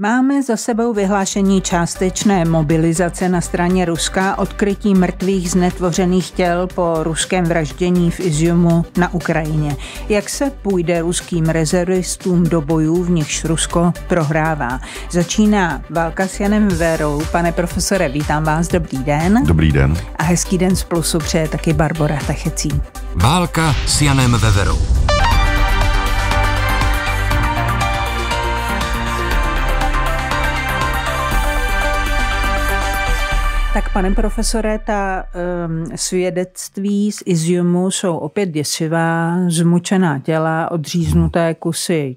Máme za sebou vyhlášení částečné mobilizace na straně Ruska, odkrytí mrtvých znetvořených těl po ruském vraždění v Iziumu na Ukrajině. Jak se půjde ruským rezervistům do bojů, v nichž Rusko prohrává? Začíná válka s Janem Verou. Pane profesore, vítám vás, dobrý den. Dobrý den. A hezký den z Plusu přeje taky Barbara Techecí. Válka s Janem Veverou. Tak pane profesore, ta um, svědectví z Iziumu jsou opět děsivá, zmučená těla, odříznuté kusy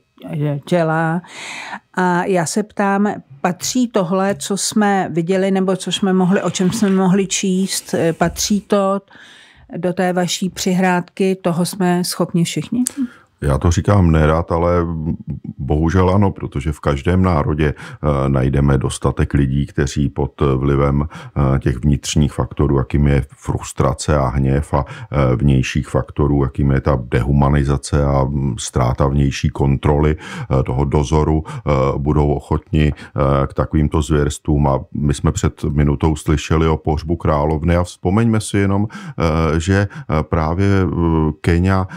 těla. A já se ptám, patří tohle, co jsme viděli, nebo co jsme mohli, o čem jsme mohli číst, patří to do té vaší přihrádky, toho jsme schopni všichni? Já to říkám nerad, ale bohužel ano, protože v každém národě eh, najdeme dostatek lidí, kteří pod vlivem eh, těch vnitřních faktorů, jakým je frustrace a hněv a eh, vnějších faktorů, jakým je ta dehumanizace a mm, ztráta vnější kontroly toho dozoru, budou ochotni k takovýmto zvěrstvům. A my jsme před minutou slyšeli o pohřbu královny a vzpomeňme si jenom, že právě Kenia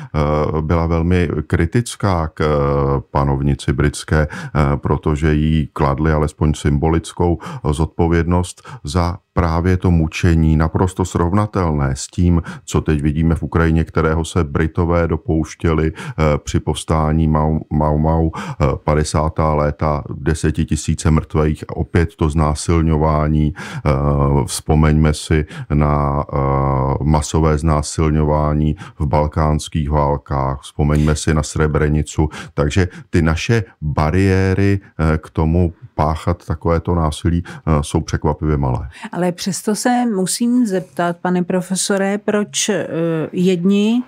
byla velmi kritická k eh, panovnici britské, eh, protože jí kladli alespoň symbolickou zodpovědnost za právě to mučení naprosto srovnatelné s tím, co teď vidíme v Ukrajině, kterého se Britové dopouštěli eh, při povstání Mau Mau, Mau 50. léta, desetitisíce mrtvých, opět to znásilňování. Vzpomeňme si na masové znásilňování v balkánských válkách, vzpomeňme si na Srebrenicu, takže ty naše bariéry eh, k tomu páchat takovéto násilí eh, jsou překvapivě malé. Ale přesto se musím zeptat, pane profesore, proč eh, jedni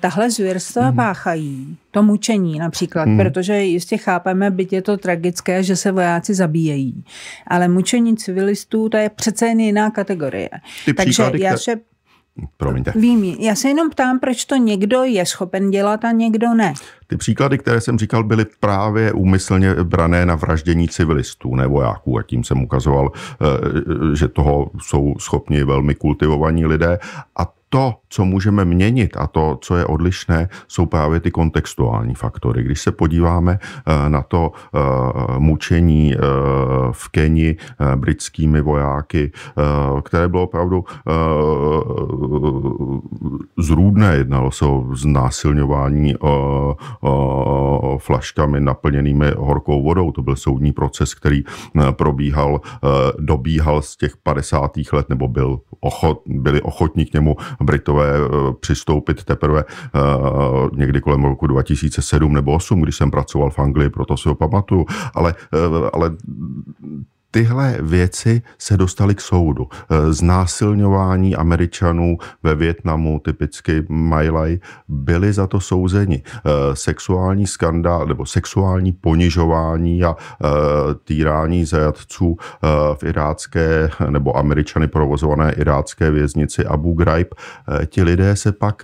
tahle zvěrstva hmm. páchají, to mučení například, hmm. protože jistě chápeme, byť je to tragické, že se vojáci zabíjejí, ale mučení civilistů to je přece jen jiná kategorie. Ty Takže já se Promiňte. Vím, já se jenom ptám, proč to někdo je schopen dělat a někdo ne. Ty příklady, které jsem říkal, byly právě úmyslně brané na vraždění civilistů, ne vojáků. A tím jsem ukazoval, eh, že toho jsou schopni velmi kultivovaní lidé. A to, co můžeme měnit a to, co je odlišné, jsou právě ty kontextuální faktory. Když se podíváme eh, na to eh, mučení eh, v Keni britskými vojáky, které bylo opravdu zrůdné, jednalo se o znásilňování flaškami naplněnými horkou vodou. To byl soudní proces, který probíhal, dobíhal z těch 50. let, nebo byl ochot, byli ochotní k němu Britové eh, přistoupit teprve eh, někdy kolem roku 2007 nebo 2008, když jsem pracoval v Anglii, proto si ho pamatuju, ale, eh, ale tyhle věci se dostaly k soudu. E, znásilňování Američanů ve Větnamu, typicky Majlaj, byli za to souzeni. E, sexuální skandál nebo sexuální ponižování a e, týrání zajatců v irácké nebo Američany provozované irácké věznici Abu Ghraib, ti lidé se pak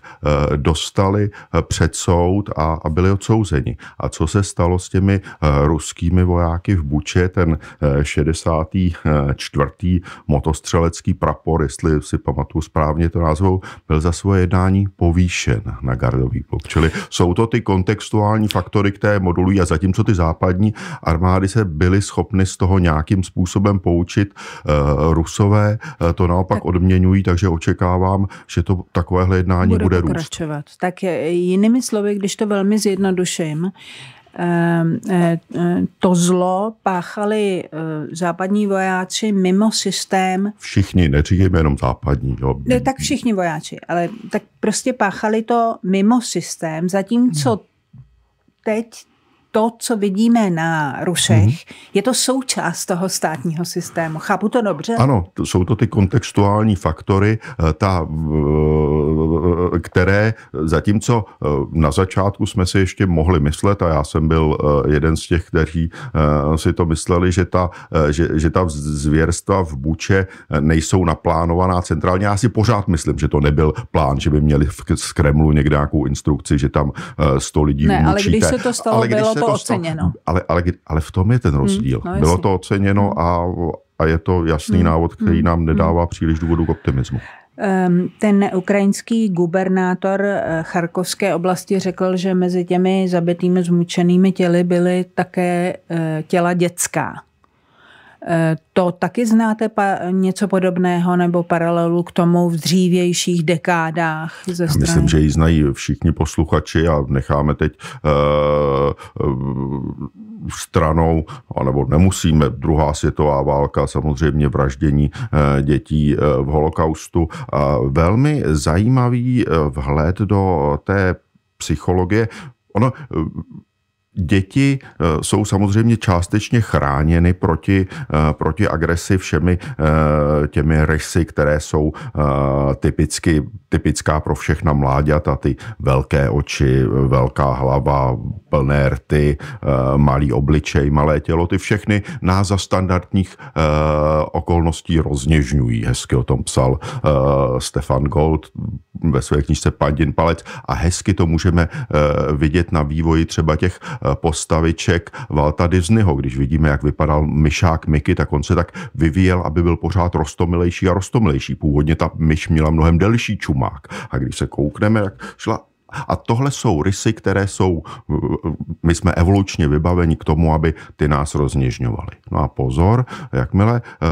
dostali před soud a, byli odsouzeni. A co se stalo s těmi ruskými vojáky v Buče, ten 60 64. motostřelecký prapor, jestli si pamatuju správně to názvou, byl za svoje jednání povýšen na gardový pluk. Čili jsou to ty kontextuální faktory, které modulují a zatímco ty západní armády se byly schopny z toho nějakým způsobem poučit, uh, Rusové uh, to naopak tak. odměňují, takže očekávám, že to takovéhle jednání bude, bude růst. Tak jinými slovy, když to velmi zjednoduším, eh, eh, to zlo páchali eh, západní vojáci mimo systém. Všichni, neříkejme jenom západní. Jo. Ne, tak všichni vojáci, ale tak prostě páchali to mimo systém, zatímco hmm. teď to, co vidíme na Rusech, mm-hmm. je to součást toho státního systému. Chápu to dobře? Ano, to jsou to ty kontextuální faktory, eh, ta, eh, které zatímco eh, na začátku jsme si ještě mohli myslet, a já jsem byl jeden z těch, kteří si to mysleli, že ta, že, že ta zvěrstva v Buče nejsou naplánovaná centrálně. Já si pořád myslím, že to nebyl plán, že by měli z Kremlu někde nějakou instrukci, že tam 100 lidí ne, ale když se to stalo, ale když bylo se to oceněno. Ale, ale, ale v tom je ten rozdíl. Hmm, no Bylo to oceněno hmm. a, a je to jasný hmm. návod, který hmm. nám nedává hmm. příliš důvodu k optimismu. Ehm, ten ukrajinský gubernátor eh, Charkovské oblasti řekl, že mezi těmi zabitými zmučenými těly byly také eh, těla dětská. Eh, to taky znáte pa- něco podobného nebo paralelu k tomu v dřívějších dekádách ze strany? Myslím, že ji znají všichni posluchači a necháme teď uh, uh, stranou, anebo nemusíme, druhá světová válka, samozřejmě vraždění dětí v holokaustu. Velmi zajímavý vhled do té psychologie. Ono, Děti eh, jsou samozřejmě částečně chráněny proti, eh, proti agresi všemi eh, těmi rysy, které jsou typicky, typická pro všechna mláďata, ty velké oči, velká hlava, plné rty, malý obličej, malé tělo, ty všechny nás za standardních okolností rozněžňují. Hezky o tom psal Stefan Gold ve své knižce Pandin palec a hezky to můžeme vidět na vývoji třeba těch postaviček Walta Disneyho. Když vidíme, jak vypadal myšák Mickey, tak on se tak vyvíjel, aby byl pořád rostomilejší a rostomilejší. Původně ta myš měla mnohem delší čumák. A když se koukneme, jak šla a tohle jsou rysy, které jsou, my jsme evolučně vybaveni k tomu, aby ty nás rozněžňovaly. No a pozor, jakmile eh,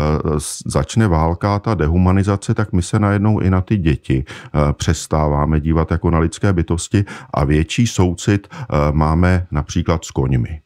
začne válka, ta dehumanizace, tak my se najednou i na ty děti eh, přestáváme dívat jako na lidské bytosti a větší soucit eh, máme například s koňmi.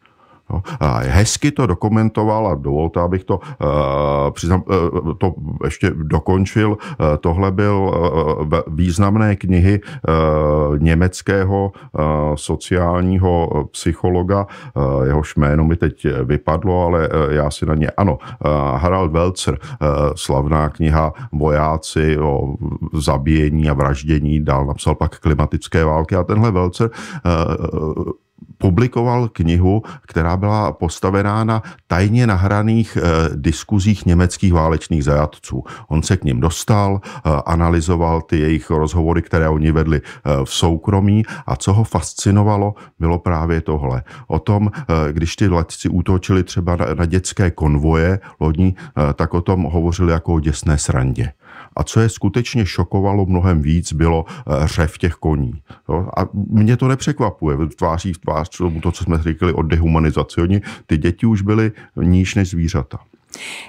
No, a hezky to dokumentoval a dovolte, abych to, uh, přiznám, uh, to ještě dokončil. Uh, tohle byl uh, významné knihy uh, německého uh, sociálního psychologa, uh, jehož jméno mi teď vypadlo, ale uh, já si na ně, ano, uh, Harald Welzer, uh, slavná kniha Vojáci o zabíjení a vraždění, dál napsal pak klimatické války a tenhle Welzer uh, publikoval knihu, která byla postavená na tajně nahraných eh, diskuzích německých válečných zajatců. On se k ním dostal, eh, analyzoval ty jejich rozhovory, které oni vedli eh, v soukromí a co ho fascinovalo, bylo právě tohle. O tom, když ty letci útočili třeba na, dětské konvoje lodní, tak o tom hovořili jako o děsné srandě. A co je skutečně šokovalo mnohem víc, bylo eh, řev těch koní. Jo? A mě to nepřekvapuje, tváří v tvář tomu to, co jsme říkali o dehumanizaci. Oni, ty děti už byly níž než zvířata.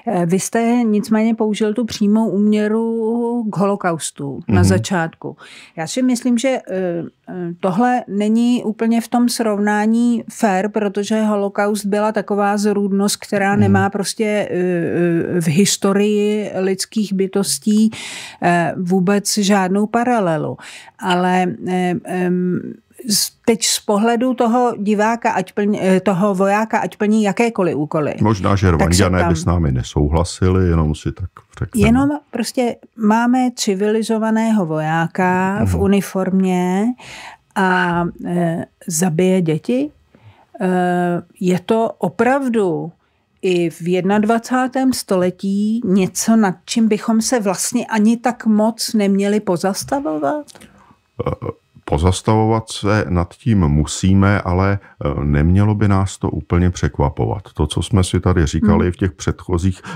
Eh, vy jste nicméně použil tu přímou úměru k holokaustu mm-hmm. na mhm. začátku. Já si myslím, že eh, tohle není úplně v tom srovnání fair, protože holokaust byla taková zrůdnost, která mm. nemá prostě eh, v historii lidských bytostí vůbec žádnou paralelu. Ale teď z pohledu toho diváka, ať plní, eh, toho vojáka, ať plní jakékoliv úkoly. Možná, že Rwandiané tam... by s námi nesouhlasili, jenom si tak řekneme. Jenom prostě máme civilizovaného vojáka v mhm. uniformě a e, zabije děti. E, je to opravdu i v 21. století něco, nad čím bychom se vlastně ani tak moc neměli pozastavovat? Pozastavovat se nad tím musíme, ale e, nemělo by nás to úplně překvapovat. To, co jsme si tady říkali hmm. v těch předchozích e,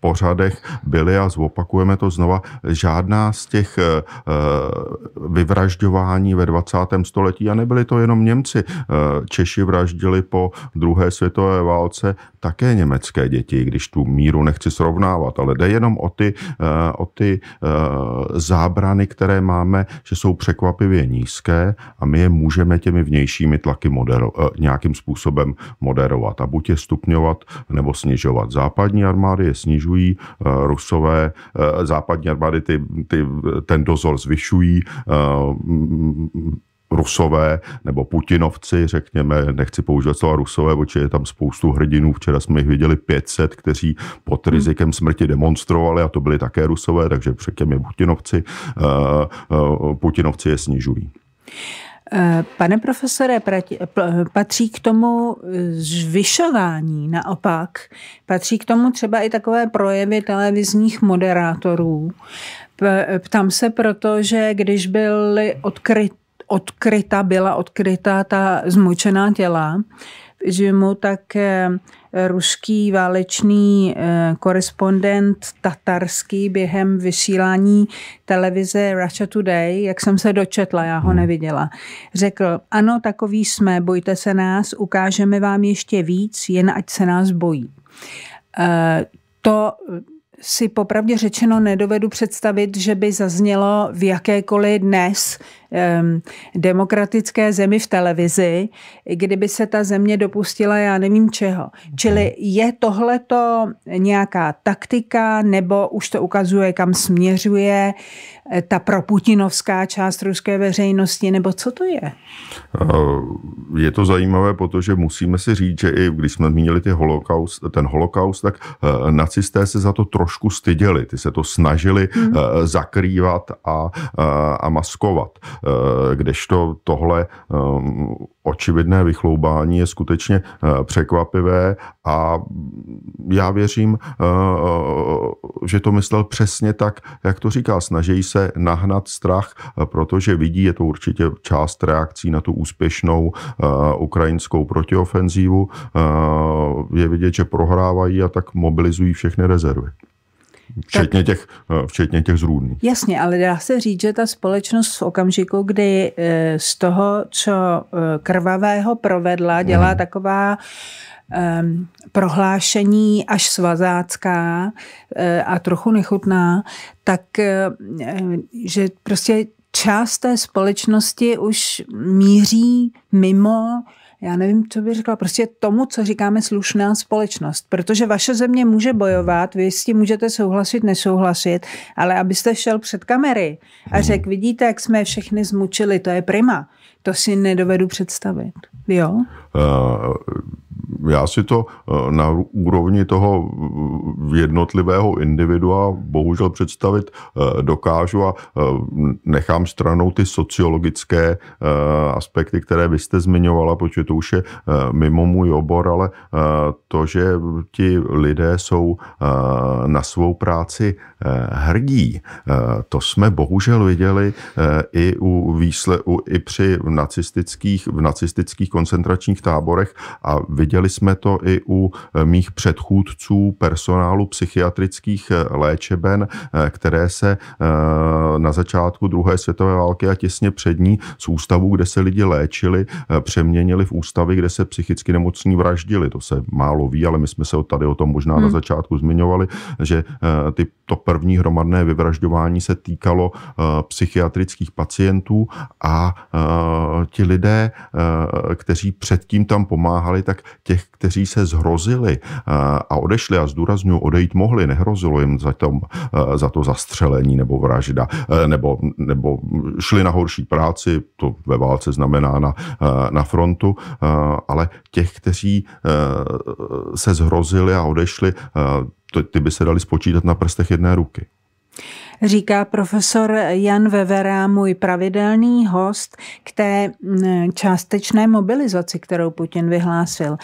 pořadech, byly a zopakujeme to znova, žádná z těch e, vyvražďování ve 20. století, a nebyli to jenom Němci. Češi vraždili po druhé světové válce také německé děti, když tu míru nechci srovnávat, ale jde jenom o ty, o ty zábrany, které máme, že jsou překvapivě nízké nízké a my je můžeme těmi vnějšími tlaky modero, eh, nějakým způsobem moderovat a buď je stupňovat nebo snižovat. Západní armády je snižují, eh, rusové, eh, západní armády ty, ty, ten dozor zvyšují, Rusové nebo Putinovci, řekněme, nechci používat slova Rusové, protože je tam spoustu hrdinů. Včera jsme jich viděli 500, kteří pod hmm. rizikem smrti demonstrovali a to byli také Rusové, takže řekněme Putinovci. Uh, uh, Putinovci je snižují. Eh, pane profesore, patří k tomu zvyšování naopak, patří k tomu třeba i takové projevy televizních moderátorů. Ptám se proto, že když byly odkryt, odkryta, byla odkryta ta zmučená těla, Iziumu, tak ruský válečný korespondent tatarský během vysílání televize Russia Today, jak jsem se dočetla, já ho neviděla, řekl, ano, takový jsme, bojte se nás, ukážeme vám ještě víc, jen ať se nás bojí. To si popravdě řečeno nedovedu představit, že by zaznělo v jakékoliv dnes demokratické zemi v televizi, kdyby se ta země dopustila já nevím čeho. Čili je tohleto nějaká taktika, nebo už to ukazuje, kam směřuje eh, ta proputinovská část ruské veřejnosti, nebo co to je? Eh, je to zajímavé, protože musíme si říct, že i když jsme zmínili ty holokaust, ten holokaust, tak uh, nacisté se za to trošku styděli. Ty se to snažili hmm. zakrývat a, a maskovat. Eh, kdežto tohle ehm, očividné vychloubání je skutečně eh, překvapivé a já věřím, eh, že to myslel přesně tak, jak to říká. Snaží se nahnat strach, protože vidí, je to určitě část reakcí na tu úspěšnou ukrajinskou protiofenzívu. Je vidět, že prohrávají a tak mobilizují všechny rezervy. Včetně, tak, těch, eh, včetně těch zrůdných. Jasně, ale dá se říct, že ta společnost v okamžiku, kdy eh, z toho, co eh, krvavého provedla, dělá hmm. taková um, prohlášení až svazácká a trochu nechutná, tak že prostě část té společnosti už míří mimo já nevím, co bych řekla, prostě tomu, co říkáme slušná společnost. Protože vaše země může bojovat, vy s tím můžete souhlasit, nesouhlasit, ale abyste šel před kamery a řekl, vidíte, jak jsme všechny zmučili, to je prima. To si nedovedu představit. Jo? Uh, já si to eh, na úrovni toho eh, jednotlivého individua bohužel představit eh, dokážu a nechám stranou ty sociologické aspekty, které vy jste zmiňovala, protože to už je mimo můj obor, ale to, že ti lidé jsou na svou práci hrdí, to jsme bohužel viděli i u výsle, i při nacistických, v nacistických koncentračních táborech a viděli jsme to i u eh, mých předchůdců personálu psychiatrických eh, léčeben, eh, které se na začátku druhé světové války a těsně před ní z ústavu, kde se lidi léčili, přeměnili v ústavy, kde se psychicky nemocní vraždili. To se málo ví, ale my jsme se tady o tom možná hmm. na začátku zmiňovali, že ty, to první hromadné vyvražďování se týkalo psychiatrických pacientů a ti lidé, kteří předtím tam pomáhali, tak těch, kteří se zhrozili a odešli a zdůraznuju, odejít mohli, nehrozilo jim za, tom, za to zastřelení nebo vražda, nebo, nebo šli na horší práci, to ve válce znamená na, na frontu, ale těch, kteří se zhrozili a odešli, ty by se dali spočítat na prstech jedné ruky říká profesor Jan Vevera, můj pravidelný host k té mm, částečné mobilizaci, kterou Putin vyhlásil.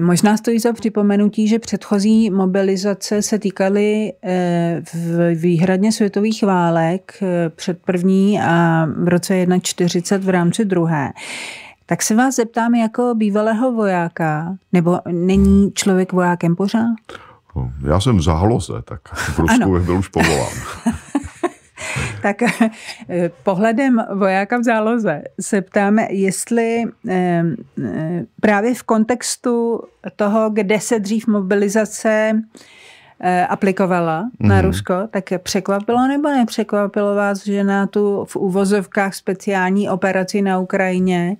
Možná stojí za připomenutí, že předchozí mobilizace se týkaly eh, v výhradně světových válek eh, před první a v roce 1.40 v rámci druhé. Tak se vás zeptám jako bývalého vojáka, nebo není člověk vojákem pořád? Já jsem v záloze, tak v Rusku bych byl už povolán. tak eh, pohledem vojáka v záloze se ptáme, jestli eh, eh, právě v kontextu toho, kde se dřív mobilizace aplikovala mm. na mhm. Rusko, tak překvapilo nebo nepřekvapilo vás, že na tu v úvozovkách speciální operaci na Ukrajině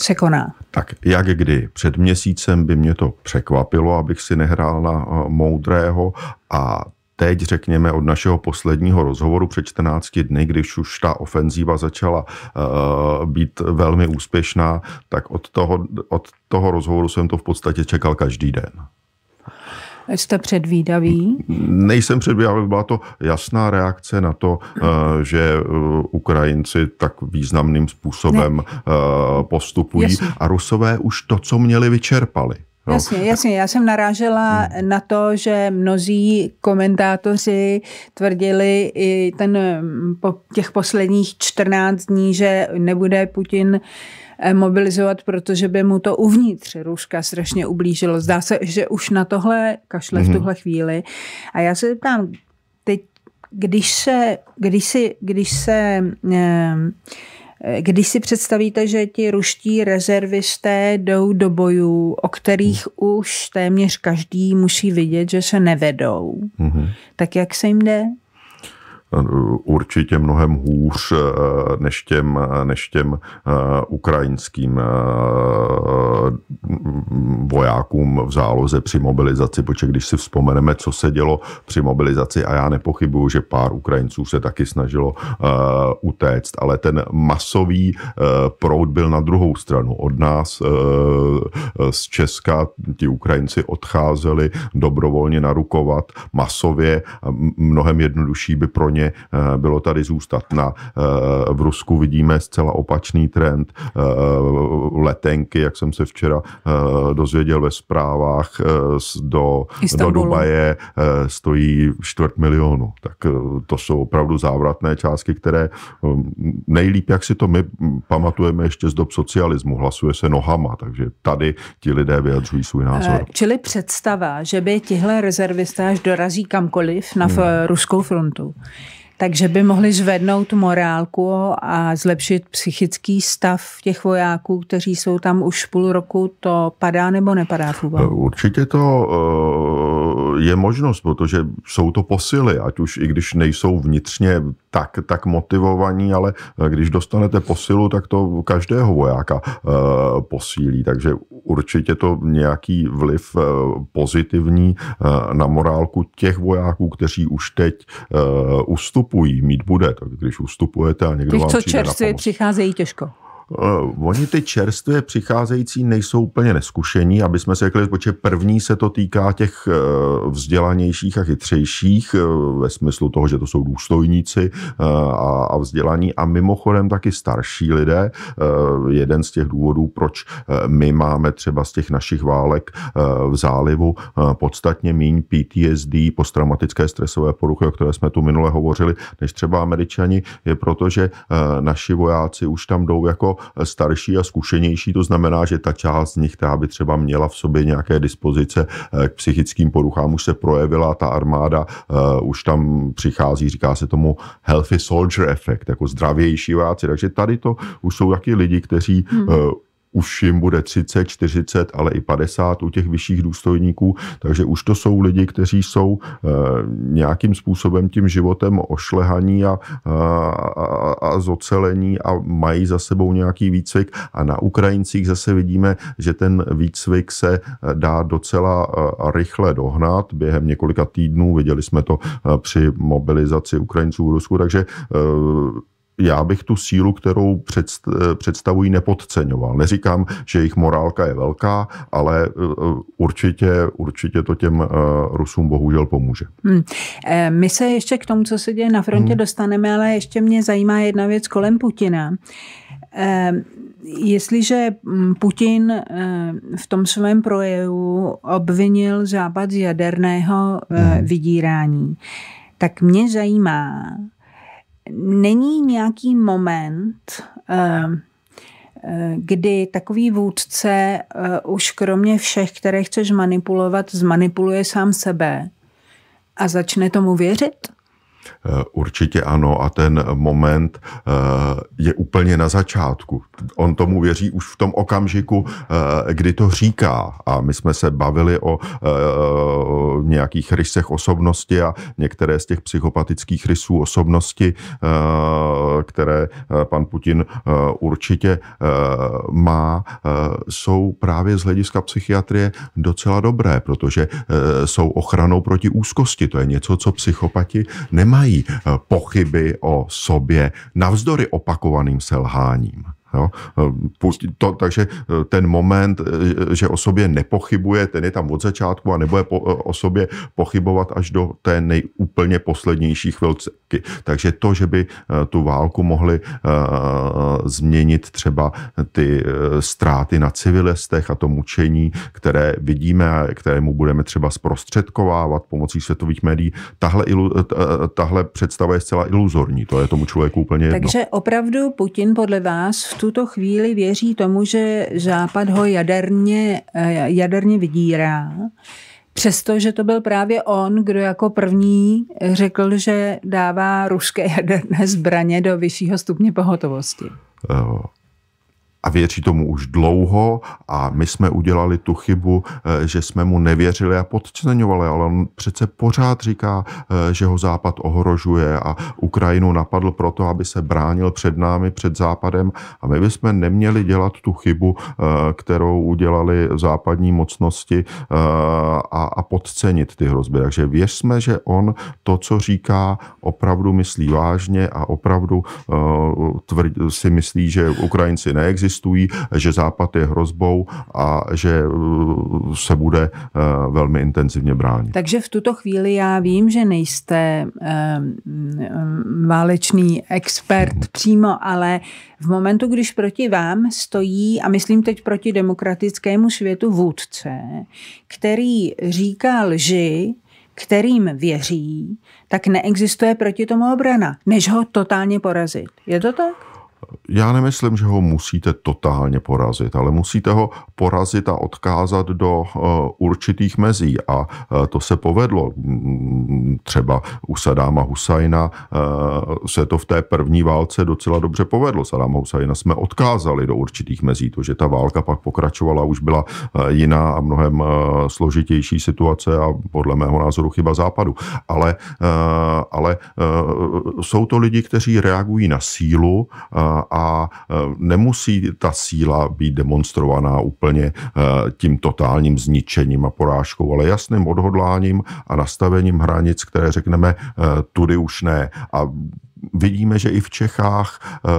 se koná. Tak jak kdy? Před měsícem by mě to překvapilo, abych si nehrál na moudrého a teď, řekněme, od našeho posledního rozhovoru před 14 dny, když už ta ofenzíva začala uh, být velmi úspěšná, tak od toho, od toho rozhovoru jsem to v podstatě čekal každý den. Jste předvídavý? Nejsem předvídavý, byla to jasná reakce na to, eh, že eh, Ukrajinci tak významným způsobem ne. postupují Jasně. a Rusové už to, co měli, vyčerpali. No. Jasně, jasně. Já jsem narážela hmm. na to, že mnozí komentátoři tvrdili i ten po těch posledních 14 dní, že nebude Putin eh, mobilizovat, protože by mu to uvnitř Ruska strašně ublížilo. Zdá se, že už na tohle kašle v tuhle chvíli. A já se ptám, teď, když se, když si, když se eh, když si představíte, že ti ruští rezervisté jdou do bojů, o kterých hmm. už téměř každý musí vidět, že se nevedou, hmm. tak jak se jim jde? Určitě mnohem hůř eh, než těm, než těm eh, ukrajinským eh, vojákům v záloze při mobilizaci, protože když si vzpomeneme, co se dělo při mobilizaci, a já nepochybuju, že pár Ukrajinců se taky snažilo utéct, ale ten masový proud byl na druhou stranu. Od nás z Česka ti Ukrajinci odcházeli dobrovolně narukovat masově, mnohem jednodušší by pro ně Eh, bylo tady zůstat. Na, eh, v Rusku vidíme zcela opačný trend. Eh, letenky, jak jsem se včera dozvěděl ve zprávách, do, do Dubaje stojí čtvrt milionu. Tak to jsou opravdu závratné částky, které nejlíp, jak si to my pamatujeme ještě z dob socialismu, hlasuje se nohama, takže tady ti lidé vyjadřují svůj názor. Čili představa, že by tihle rezervisté až dorazí kamkoliv na hmm. ruskou frontu, takže by mohli zvednout morálku a zlepšit psychický stav těch vojáků, kteří jsou tam už půl roku. To padá nebo nepadá v úvahu? Určitě to eh, je možnost, protože jsou to posily, ať už i když nejsou vnitřně tak, tak motivovaní, ale když dostanete posilu, tak to každého vojáka eh, posílí. Takže určitě to nějaký vliv eh, pozitivní na morálku těch vojáků, kteří už teď ustupují ustupují, mít bude. Tak když ustupujete a někdo Těch, vám co čerstvě přicházejí těžko. Uh, oni ty čerstvě přicházející nejsou úplně neskušení, aby jsme se řekli, protože první se to týká těch uh, vzdělanějších a chytřejších uh, ve smyslu toho, že to jsou důstojníci a, a vzdělaní a mimochodem taky starší lidé. Jeden z těch důvodů, proč my máme třeba z těch našich válek v zálivu podstatně méně PTSD, posttraumatické stresové poruchy, o které jsme tu minule hovořili, než třeba američani, je proto, že naši vojáci už tam jdou jako starší a zkušenější, to znamená, že ta část z nich, která by třeba měla v sobě nějaké dispozice eh, k psychickým poruchám, už se projevila, ta armáda uh, už tam přichází, říká se tomu healthy soldier effect, jako zdravější vojáci. Takže tady to už jsou taky lidi, kteří hmm. Už jim bude 30, 40, ale i 50 u těch vyšších důstojníků, takže už to jsou lidi, kteří jsou e, nějakým způsobem tím životem ošlehaní a, a, a, a zocelení a mají za sebou nějaký výcvik. A na Ukrajincích zase vidíme, že ten výcvik se dá docela e, rychle dohnat. Během několika týdnů, viděli jsme to při mobilizaci Ukrajinců v Rusku, takže já bych tu sílu, kterou představují, nepodceňoval. Neříkám, že jejich morálka je velká, ale uh, určitě, určitě to těm uh, Rusům bohužel pomůže. Hmm. My se ještě k tomu, co se děje na frontě, hmm. dostaneme, ale ještě mě zajímá jedna věc kolem Putina. Jestliže hm, Putin v tom svém projevu obvinil Západ z jaderného hmm. vydírání, tak mě zajímá, není nějaký moment, eh, eh, kdy takový vůdce eh, už kromě všech, které chceš manipulovat, zmanipuluje sám sebe a začne tomu věřit? Eh, určitě ano a ten moment eh, je úplně na začátku. On tomu věří už v tom okamžiku, eh, kdy to říká. A my jsme se bavili o nějakých rysech osobnosti a některé z těch psychopatických rysů osobnosti, které pan Putin určitě má, jsou právě z hlediska psychiatrie docela dobré, protože jsou ochranou proti úzkosti. To je něco, co psychopati nemají mají eh, pochyby o sobě navzdory opakovaným selháním. Jo? To, takže ten moment, že o sobě nepochybuje, ten je tam od začátku a nebude po, o sobě pochybovat až do té nejúplně poslednější chvilce. Takže to, že by tu válku mohli změnit třeba ty ztráty na civilistech a to mučení, které vidíme a kterému budeme třeba zprostředkovávat pomocí světových médií, tahle, ilu, tahle představa je zcela iluzorní. To je tomu člověku úplně jedno. Takže opravdu Putin podle vás v tuto chvíli věří tomu, že Západ ho jaderně, eh, jaderně vydírá, Přestože to byl právě on, kdo jako první řekl, že dává ruské jaderné zbraně do vyššího stupně pohotovosti. A věří tomu už dlouho a my jsme udělali tu chybu, eh, že jsme mu nevěřili a podceňovali, ale on přece pořád říká, eh, že ho Západ ohrožuje a Ukrajinu napadl proto, aby se bránil před námi, před Západem a my bychom neměli dělat tu chybu, eh, kterou udělali západní mocnosti a, a podcenit ty hrozby. Takže věřme, že on to, co říká, opravdu myslí vážně a opravdu si myslí, že Ukrajinci neexistují existují, že Západ je hrozbou a že uh, se bude uh, velmi intenzivně bránit. Takže v tuto chvíli já vím, že nejste um, um, válečný expert hmm. přímo, ale v momentu, když proti vám stojí, a myslím teď proti demokratickému světu vůdce, který říká lži, kterým věří, tak neexistuje proti tomu obrana, než ho totálně porazit. Je to tak? Já nemyslím, že ho musíte totálně porazit, ale musíte ho porazit a odkázat do uh, určitých mezí. A uh, to se povedlo. Mm, třeba u Sadáma Husajna uh, se to v té první válce docela dobře povedlo. Sadáma Husajna jsme odkázali do určitých mezí. To, že ta válka pak pokračovala, už byla jiná a mnohem složitější situace a podle mého názoru chyba západu. Ale, ale jsou to lidi, kteří reagují na sílu e, nemusí ta síla být demonstrovaná úplně e, tím totálním zničením a porážkou, ale jasným odhodláním a nastavením hranic, které řekneme, e, tudy už ne. A vidíme, že i v Čechách eh,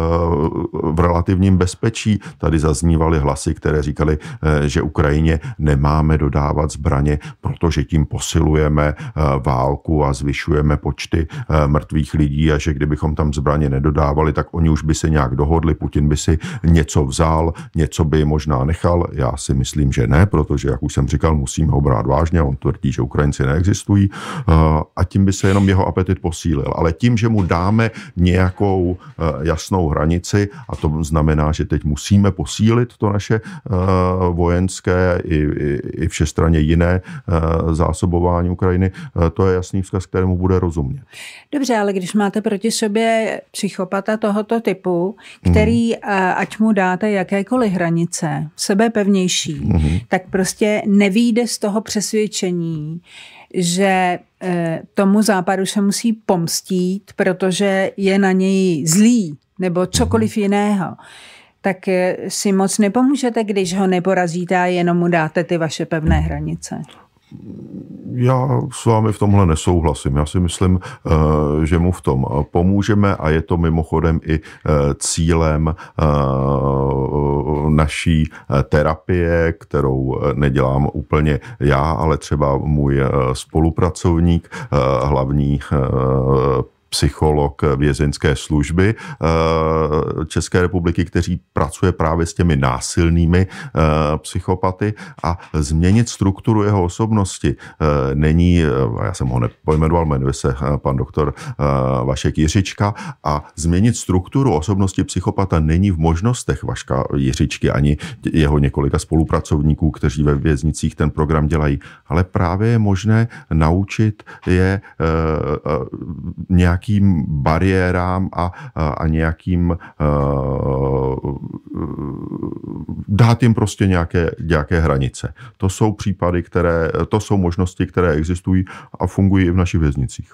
v relativním bezpečí tady zaznívaly hlasy, které říkali, eh, že Ukrajině nemáme dodávat zbraně, protože tím posilujeme eh, válku a zvyšujeme počty mrtvých lidí a že kdybychom tam zbraně nedodávali, tak oni už by se nějak dohodli, Putin by si něco vzal, něco by možná nechal. Já si myslím, že ne, protože, jak už jsem říkal, musíme ho brát vážně. On tvrdí, že Ukrajinci neexistují a tím by se jenom jeho apetit posílil. Ale tím, že mu dáme nějakou eh, jasnou hranici a to znamená, že teď musíme posílit to naše eh, vojenské i, i, i všestranně jiné eh, zásobování Ukrajiny. To je jasný vzkaz, kterému bude rozumět. Dobře, ale když máte proti sobě psychopata tohoto typu, který, hmm. ať mu dáte jakékoliv hranice, sebe pevnější, hmm. tak prostě nevíde z toho přesvědčení, že eh, tomu západu se musí pomstít, protože je na něj zlý nebo cokoliv jiného. Tak eh, si moc nepomůžete, když ho neporazíte a jenom mu dáte ty vaše pevné hranice já s vámi v tomhle nesouhlasím. Já si myslím, eh, že mu v tom pomůžeme a je to mimochodem i eh, cílem eh, naší terapie, kterou nedělám úplně já, ale třeba můj spolupracovník, hlavní psycholog vězeňské služby eh, České republiky, který pracuje právě s těmi násilnými eh, psychopaty a změnit strukturu jeho osobnosti. Eh, není, já jsem ho nepojmenoval, jmenuje se pan doktor Vašek Jiřička a změnit strukturu osobnosti psychopata není v možnostech Vaška Jiřičky ani jeho několika spolupracovníků, kteří ve věznicích ten program dělají, ale právě je možné naučit je nějak nějakým bariérám a, a nějakým uh, dát jim prostě nějaké, nějaké hranice. To jsou případy, které, to jsou možnosti, které existují a fungují i v našich věznicích.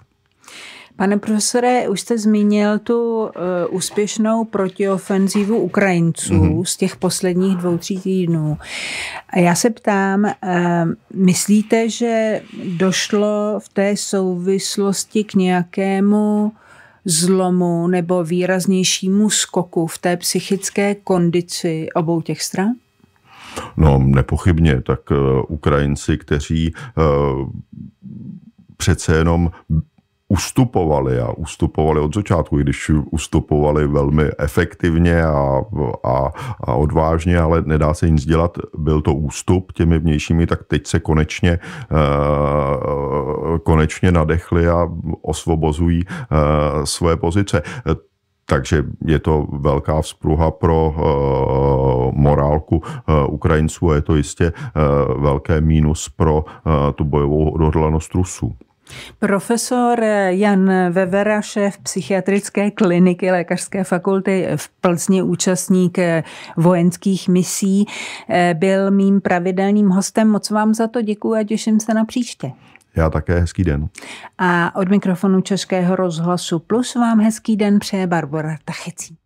Pane profesore, už jste zmínil tu uh, úspěšnou protiofenzivu Ukrajinců mm-hmm. z těch posledních dvou, tří týdnů. A já se ptám, uh, myslíte, že došlo v té souvislosti k nějakému zlomu nebo výraznějšímu skoku v té psychické kondici obou těch stran? No, nepochybně. Tak uh, Ukrajinci, kteří uh, přece jenom ustupovali a ustupovali od začátku, když ustupovali velmi efektivně a, a, a odvážně, ale nedá se nic dělat, byl to ústup těmi vnějšími, tak teď se konečně, uh, konečně nadechli a osvobozují uh, svoje pozice. Takže je to velká vzpruha pro uh, morálku uh, Ukrajinců a je to jistě uh, velké mínus pro uh, tu bojovou odhodlanost Rusů. Profesor Jan Vevera, šéf psychiatrické kliniky Lékařské fakulty v Plzni, účastník vojenských misí, byl mým pravidelným hostem. Moc vám za to děkuji a těším se na příště. Já také hezký den. A od mikrofonu Českého rozhlasu Plus vám hezký den přeje Barbara Tachecí.